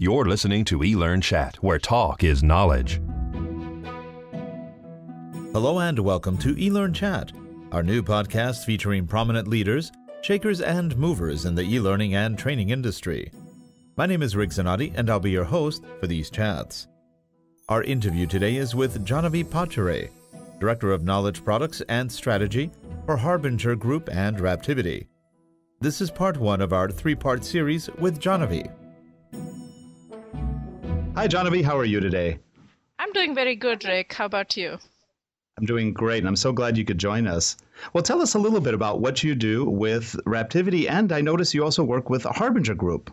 You're listening to eLearn Chat, where talk is knowledge. Hello and welcome to eLearn Chat, our new podcast featuring prominent leaders, shakers, and movers in the e learning and training industry. My name is Rick Zanotti, and I'll be your host for these chats. Our interview today is with Janhavi Padture, Director of Knowledge Products and Strategy for Harbinger Group and Raptivity. This is part one of our three part series with Janhavi. Hi, Janhavi. How are you today? I'm doing very good, Rick. How about you? I'm doing great, and I'm so glad you could join us. Well, tell us a little bit about what you do with Raptivity, and I notice you also work with Harbinger Group.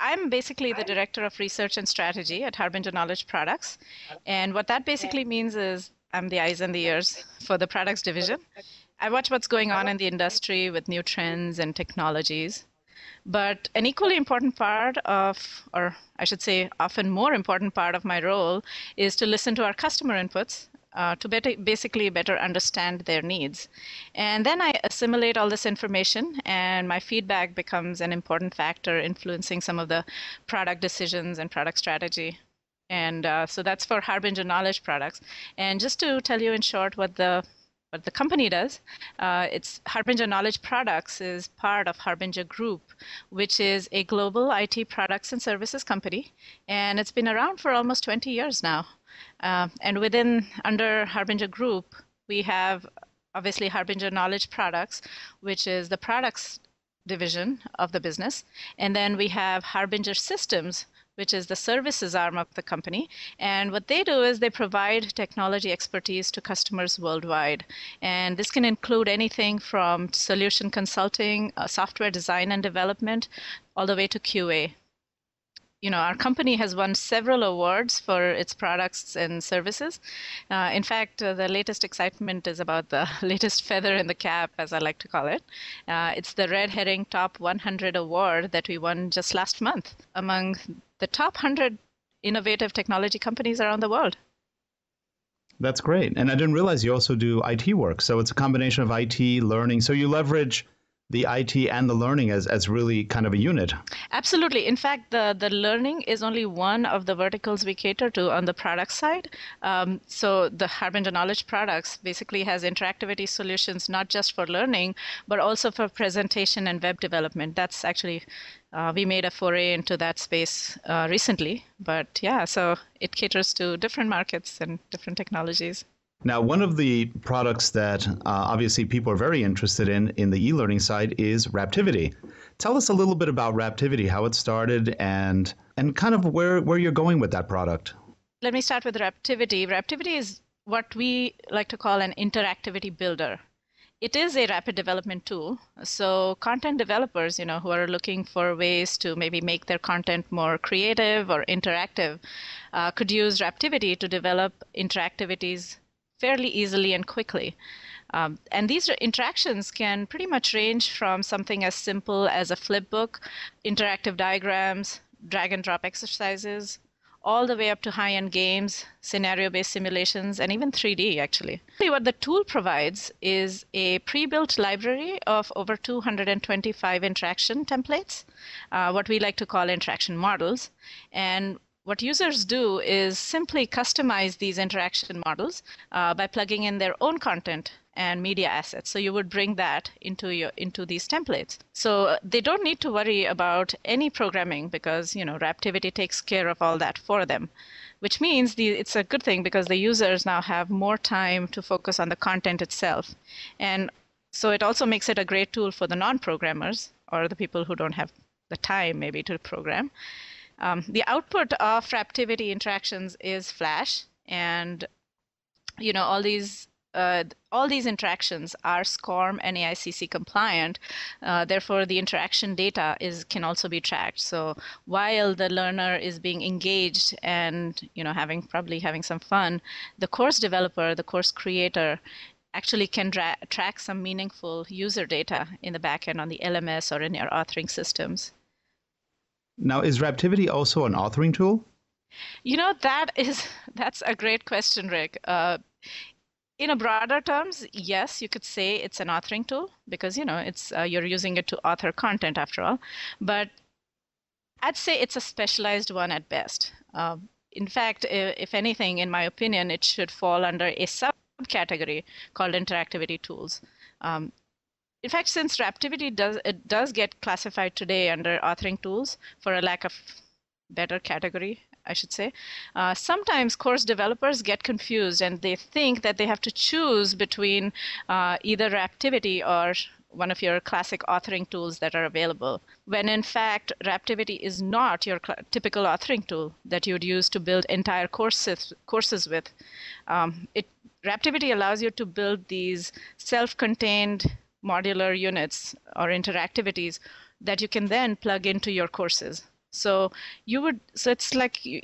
I'm basically the director of research and strategy at Harbinger Knowledge Products. And what that basically means is I'm the eyes and the ears for the products division. I watch what's going on in the industry with new trends and technologies. But an equally important part of, or I should say, often more important part of my role is to listen to our customer inputs uh, to better, basically better understand their needs. And then I assimilate all this information, and my feedback becomes an important factor influencing some of the product decisions and product strategy. And uh, so that's for Harbinger Knowledge products. And just to tell you in short what the the company does. Uh, it's Harbinger Knowledge Products is part of Harbinger Group, which is a global IT products and services company, and it's been around for almost 20 years now. Uh, and within under Harbinger Group, we have obviously Harbinger Knowledge Products, which is the products division of the business, and then we have Harbinger Systems, which is the services arm of the company. And what they do is they provide technology expertise to customers worldwide. And this can include anything from solution consulting, uh, software design and development, all the way to QA you know, our company has won several awards for its products and services. Uh, in fact, uh, the latest excitement is about the latest feather in the cap, as I like to call it. Uh, it's the Red Herring Top 100 award that we won just last month among the top 100 innovative technology companies around the world. That's great. And I didn't realize you also do IT work. So it's a combination of IT, learning. So you leverage the IT and the learning as, as really kind of a unit. Absolutely. In fact, the, the learning is only one of the verticals we cater to on the product side. Um, so the Harbinger Knowledge products basically has interactivity solutions not just for learning, but also for presentation and web development. That's actually uh, we made a foray into that space uh, recently. But yeah, so it caters to different markets and different technologies. Now, one of the products that uh, obviously people are very interested in in the e-learning side is Raptivity. Tell us a little bit about Raptivity, how it started, and and kind of where where you're going with that product. Let me start with Raptivity. Raptivity is what we like to call an interactivity builder. It is a rapid development tool. So content developers, you know, who are looking for ways to maybe make their content more creative or interactive, uh, could use Raptivity to develop interactivities fairly easily and quickly. Um, and these interactions can pretty much range from something as simple as a flip book, interactive diagrams, drag and drop exercises, all the way up to high end games, scenario based simulations, and even 3D actually. What the tool provides is a pre built library of over 225 interaction templates, uh, what we like to call interaction models. And what users do is simply customize these interaction models uh, by plugging in their own content and media assets. So you would bring that into your into these templates. So uh, they don't need to worry about any programming because you know Raptivity takes care of all that for them. Which means the, it's a good thing because the users now have more time to focus on the content itself. And so it also makes it a great tool for the non-programmers or the people who don't have the time maybe to program. Um, the output of Raptivity interactions is Flash, and you know all these uh, all these interactions are SCORM and AICC compliant. Uh, therefore, the interaction data is can also be tracked. So while the learner is being engaged and you know having probably having some fun, the course developer, the course creator, actually can dra- track some meaningful user data in the backend on the LMS or in your authoring systems. Now, is Raptivity also an authoring tool? You know, that is that's a great question, Rick. Uh, in a broader terms, yes, you could say it's an authoring tool because you know it's uh, you're using it to author content after all. But I'd say it's a specialized one at best. Uh, in fact, if anything, in my opinion, it should fall under a subcategory called interactivity tools. Um, in fact, since Raptivity does it does get classified today under authoring tools for a lack of better category, I should say. Uh, sometimes course developers get confused and they think that they have to choose between uh, either Raptivity or one of your classic authoring tools that are available, when in fact, Raptivity is not your typical authoring tool that you would use to build entire courses, courses with. Um, it, Raptivity allows you to build these self contained modular units or interactivities that you can then plug into your courses. So you would so it's like you,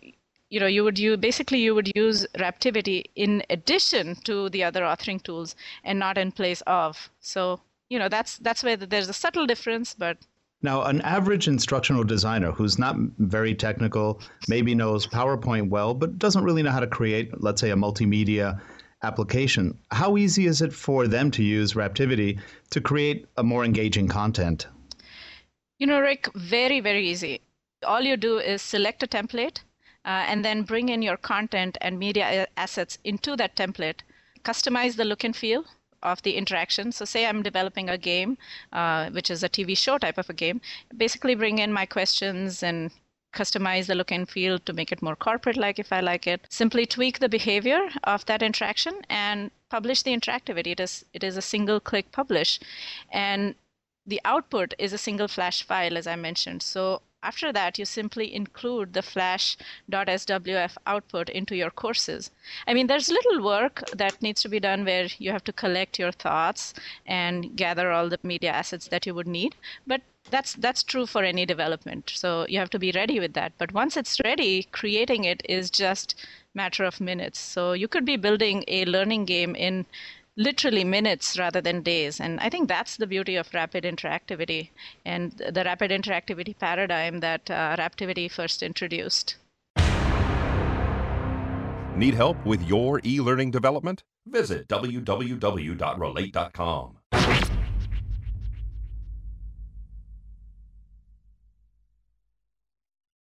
you know you would you basically you would use Raptivity in addition to the other authoring tools and not in place of. So you know that's that's where there's a subtle difference, but now, an average instructional designer who's not very technical, maybe knows PowerPoint well, but doesn't really know how to create, let's say, a multimedia application. How easy is it for them to use Raptivity to create a more engaging content? You know, Rick, very, very easy. All you do is select a template uh, and then bring in your content and media assets into that template. Customize the look and feel of the interaction. So, say I'm developing a game, uh, which is a TV show type of a game. Basically, bring in my questions and customize the look and feel to make it more corporate like if I like it. Simply tweak the behavior of that interaction and publish the interactivity. It is it is a single click publish. And the output is a single flash file as I mentioned. So after that, you simply include the flash.swf output into your courses. I mean, there's little work that needs to be done where you have to collect your thoughts and gather all the media assets that you would need, but that's that's true for any development. So you have to be ready with that. But once it's ready, creating it is just matter of minutes. So you could be building a learning game in literally minutes rather than days. And I think that's the beauty of rapid interactivity and the rapid interactivity paradigm that uh, Raptivity first introduced. Need help with your e learning development? Visit www.relate.com.